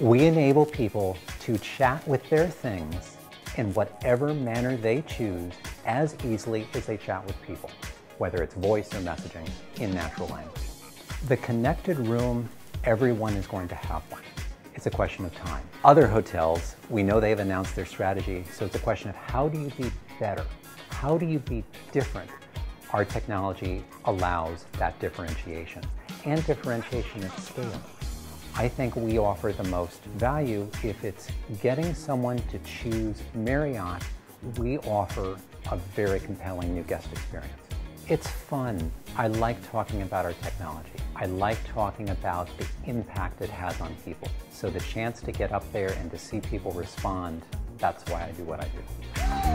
We enable people to chat with their things in whatever manner they choose as easily as they chat with people, whether it's voice or messaging in natural language. The connected room, everyone is going to have one. It's a question of time. Other hotels, we know they've announced their strategy, so it's a question of how do you be better? How do you be different? Our technology allows that differentiation and differentiation at scale. I think we offer the most value if it's getting someone to choose Marriott. We offer a very compelling new guest experience. It's fun. I like talking about our technology. I like talking about the impact it has on people. So the chance to get up there and to see people respond, that's why I do what I do.